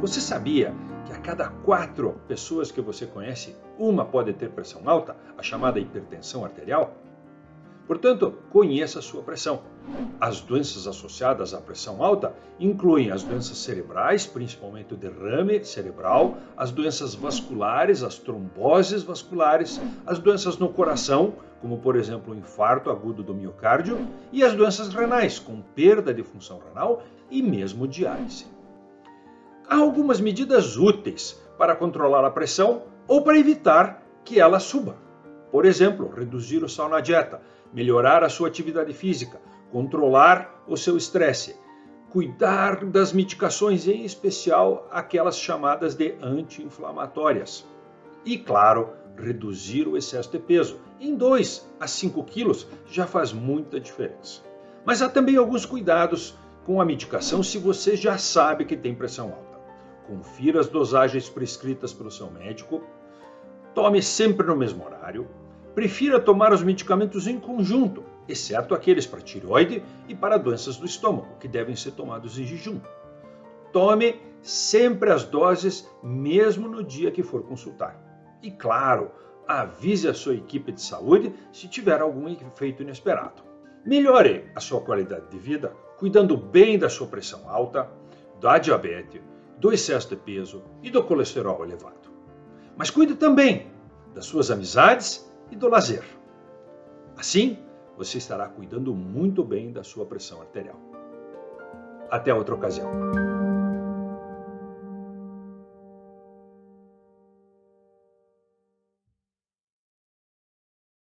Você sabia que a cada quatro pessoas que você conhece, uma pode ter pressão alta, a chamada hipertensão arterial? Portanto, conheça a sua pressão. As doenças associadas à pressão alta incluem as doenças cerebrais, principalmente o derrame cerebral, as doenças vasculares, as tromboses vasculares, as doenças no coração, como por exemplo o infarto agudo do miocárdio, e as doenças renais, com perda de função renal e mesmo diálise. Há algumas medidas úteis para controlar a pressão ou para evitar que ela suba. Por exemplo, reduzir o sal na dieta, melhorar a sua atividade física, controlar o seu estresse, cuidar das medicações, em especial aquelas chamadas de anti-inflamatórias. E, claro, reduzir o excesso de peso. Em 2 a 5 quilos já faz muita diferença. Mas há também alguns cuidados com a medicação se você já sabe que tem pressão alta. Confira as dosagens prescritas pelo seu médico, tome sempre no mesmo horário, prefira tomar os medicamentos em conjunto, exceto aqueles para tireoide e para doenças do estômago, que devem ser tomados em jejum. Tome sempre as doses, mesmo no dia que for consultar. E claro, avise a sua equipe de saúde se tiver algum efeito inesperado. Melhore a sua qualidade de vida cuidando bem da sua pressão alta, da diabetes, do excesso de peso e do colesterol elevado. Mas cuide também das suas amizades e do lazer. Assim, você estará cuidando muito bem da sua pressão arterial. Até outra ocasião.